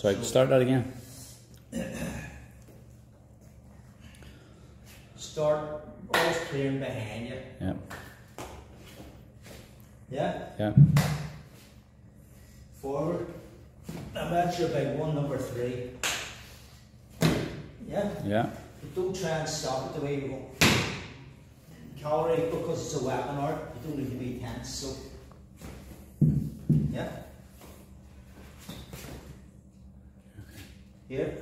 So, start that again. Start always clearing behind you. Yeah. Yeah? Yeah. Forward. And that's your big one, number three. Yeah? Yeah. But don't try and stop it the way you go. Kalari, because it's a weapon art, you don't need to be tense, so. Yeah? Here.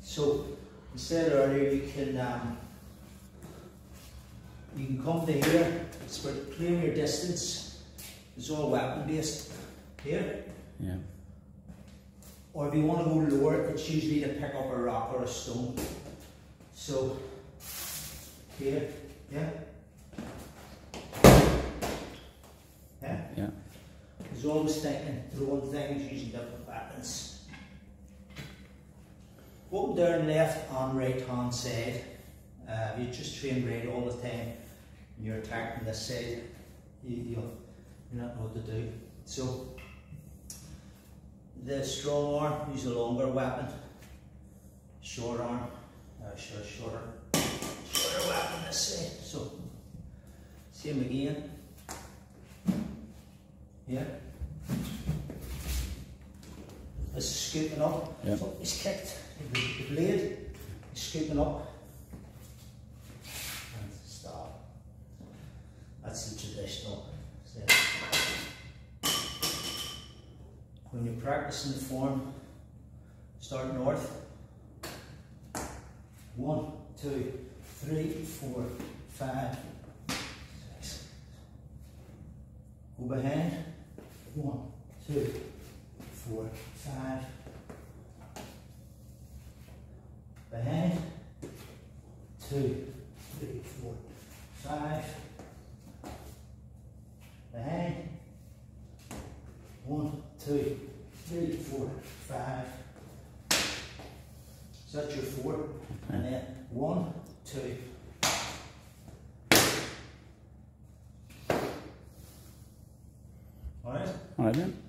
So, instead earlier you can um, you can come to here, it's for clearing your distance. It's all weapon based. Here. Yeah. Or if you want to go lower, it's usually to pick up a rock or a stone. So, here, yeah. Yeah? Yeah. He's always thinking, throwing things, using different weapons. Go down left and right hand side. Uh, you just train right all the time, and you're attacking this side, you, you'll, you not know what to do. So, the strong arm, use a longer weapon. Short arm, uh, short, shorter, shorter weapon this side. So, same again. Yeah. This is scooping up. Yeah. So it's kicked. The, blade is scooping up. And stop. That's the traditional. When you're practicing the form, start north. One, two, three, four, five, six. Go behind. One, two, four, five. Behind. Two, three, four, five. Behind. One, two, three, four, five. That's your four. And then one, two. Alright? All right then.